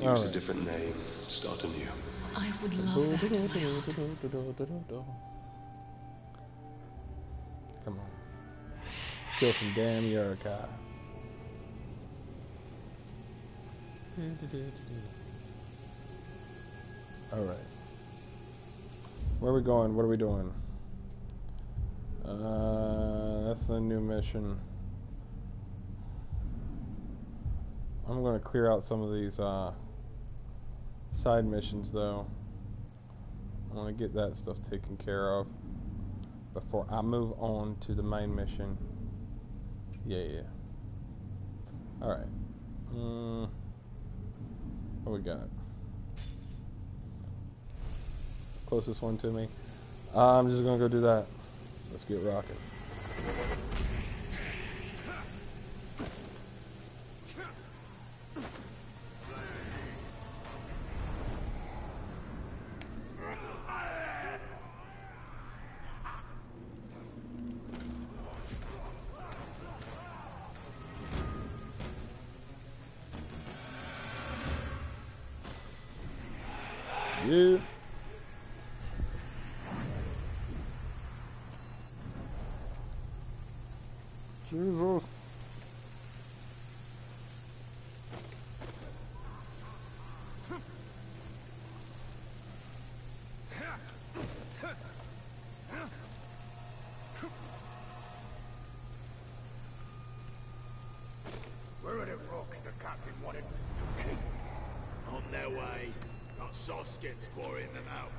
Use All a different name. Start anew. I would love that. Come on. Let's kill some damn Yurika. Alright. Where are we going? What are we doing? Uh, that's the new mission. I'm going to clear out some of these uh, side missions though. I want to get that stuff taken care of before I move on to the main mission. Yeah. Yeah. Alright. Mm, what we got? It's the closest one to me. I'm just gonna go do that. Let's get rocking. Yeah. Jesus. Where are the rocks the captain wanted? On their way. Got soft skins quarrying them out.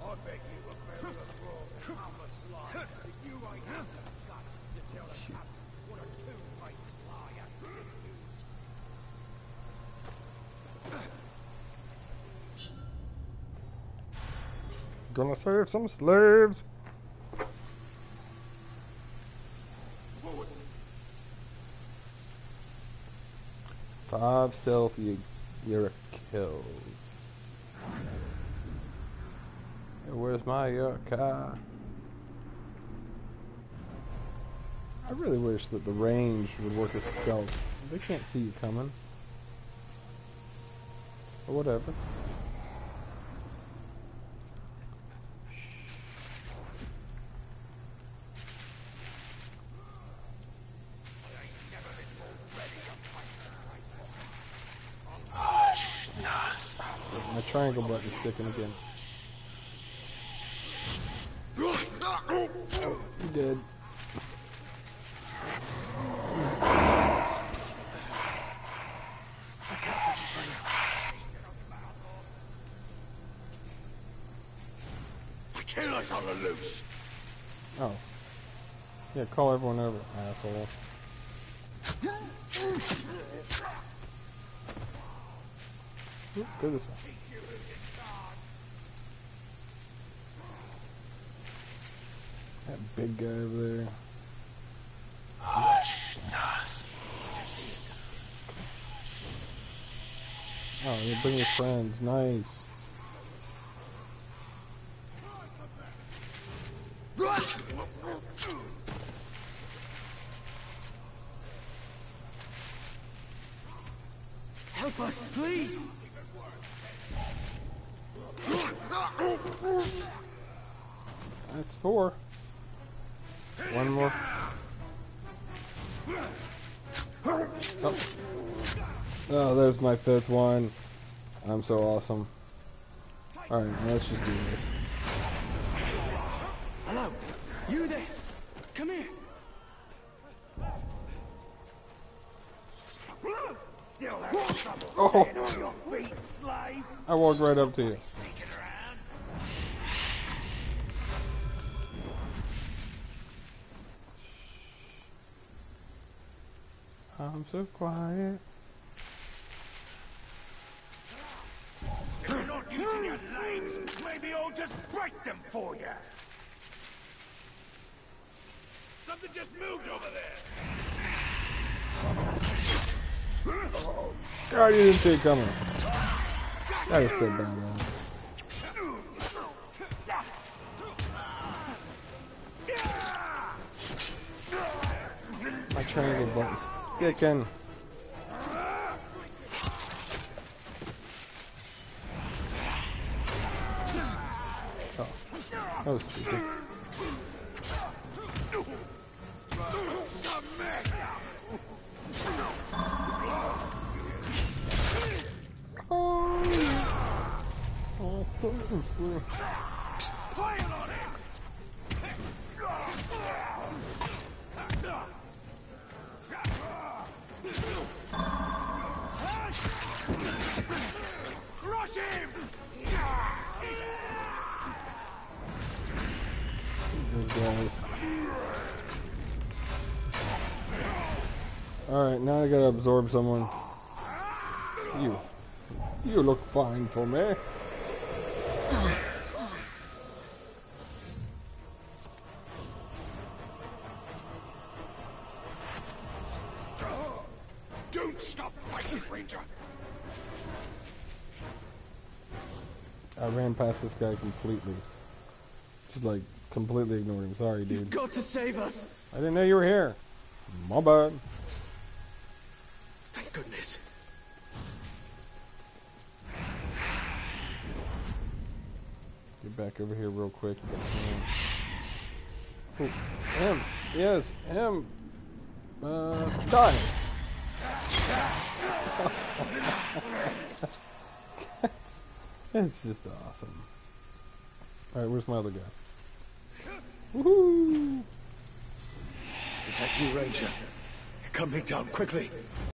I bet you were better than wrong and harmless slime. But you ain't got the guts to tell the captain what a two-faced liar he is. Gonna save some slaves. Five stealth Uruk kills. Hey, Where's my uh, Yurika? I really wish that the range would work as stealth. They can't see you coming. Or whatever. Triangle button's sticking again. You did. Killers on the loose. Oh. Yeah, call everyone over, asshole. Oop, Go this way. That big guy over there. Oh, you bring your friends. Nice. Help us, please! That's four. One more. Oh. oh, there's my fifth one. I'm so awesome. Alright, let's just do this. Hello? You there? Come here! Still having trouble Oh. staying on your feet, slave? I walked right up to you. I'm so quiet. If you're not using your legs, maybe I'll just break them for you. Something just moved over there. God, you didn't see it coming. That is so badass. My triangle buttons sticking. Oh, that was stupid. Oh, oh seriously. Pile Alright, now I gotta absorb someone. You. You look fine for me. Don't stop fighting, Ranger! I ran past this guy completely. Just like, completely ignored him. Sorry, dude. You've Got to save us. I didn't know you were here. My bad. Thank goodness. Get back over here real quick. Ooh, him. Yes, him. Uh, die. That's just awesome. Alright, where's my other guy? Woohoo! Is that you, Ranger? Come me down quickly.